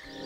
you